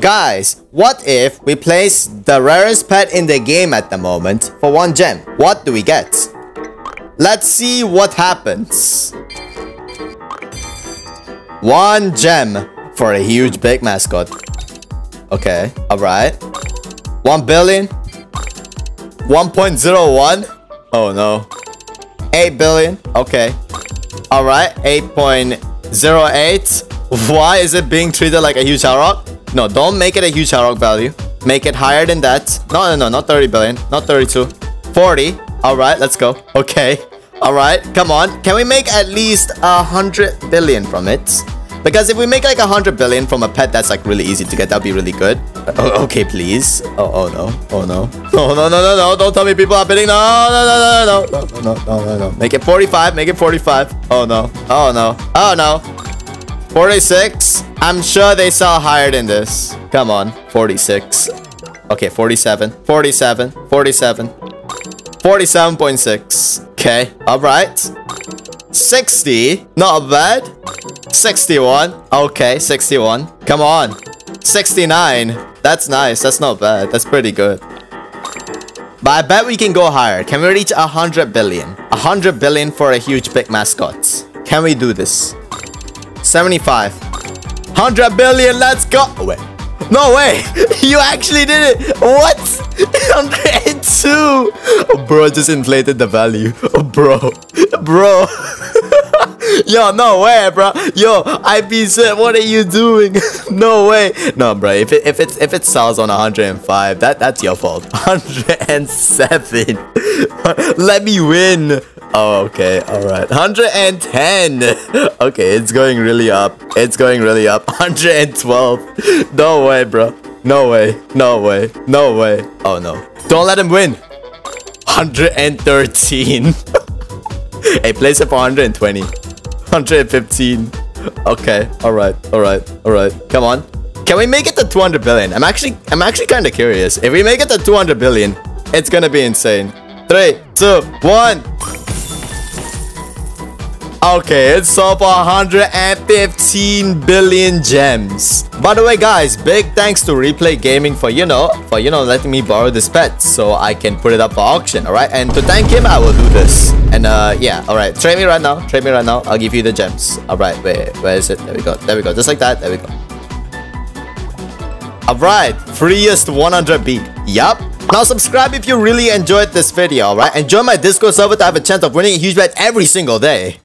Guys, what if we place the rarest pet in the game at the moment for one gem? What do we get? Let's see what happens. One gem for a huge big Maskot. Okay, alright. One billion. 1.01. Oh no. 8 billion. Okay. Alright, 8.08. Why is it being treated like a huge rock? No, don't make it a huge rock value. Make it higher than that. No, no, no, not 30 billion. Not 32. 40. Alright, let's go. Okay. Alright, come on. Can we make at least a hundred billion from it? Because if we make like a hundred billion from a pet that's like really easy to get, that'd be really good. Oh, okay, please. Oh, oh no. Oh no. Oh no, no, no, no. Don't tell me people are bidding. No, no, no, no, no, no, no, no, no, no, no. Make it 45. Make it 45. Oh no. Oh no. Oh no. 46. I'm sure they sell higher than this. Come on. 46. Okay, 47. 47. 47. 47.6. Okay. All right. 60. Not bad. 61. Okay, 61. Come on. 69. That's nice. That's not bad. That's pretty good. But I bet we can go higher. Can we reach 100 billion? 100 billion for a huge big Maskot. Can we do this? 75. 100 billion. Let's go. Oh, wait. No way! You actually did it! What? 102! Oh, bro, just inflated the value. Oh, bro. Bro. Yo, no way, bro. Yo, IPZ, what are you doing? no way. No, bro. If it if it if it sells on 105, that that's your fault. 107. Let me win. Oh, okay. All right. 110. Okay, it's going really up. It's going really up. 112. No way, bro. No way. No way. No way. Oh, no. Don't let him win. 113. hey, place it for 120. 115. Okay. All right. All right. All right. Come on. Can we make it to 200 billion? I'm actually I'm actually kind of curious. If we make it to 200 billion, it's gonna be insane. Three, two, one. Okay, it's for 115 billion gems. By the way, guys, big thanks to Replay Gaming for, you know, for, you know, letting me borrow this pet so I can put it up for auction, alright? And to thank him, I will do this. And, uh, yeah, alright. Trade me right now. Trade me right now. I'll give you the gems. Alright, wait, where is it? There we go. There we go. Just like that. There we go. Alright, freest 100 beat. Yup. Now subscribe if you really enjoyed this video, alright? And join my Discord server to have a chance of winning a huge bet every single day.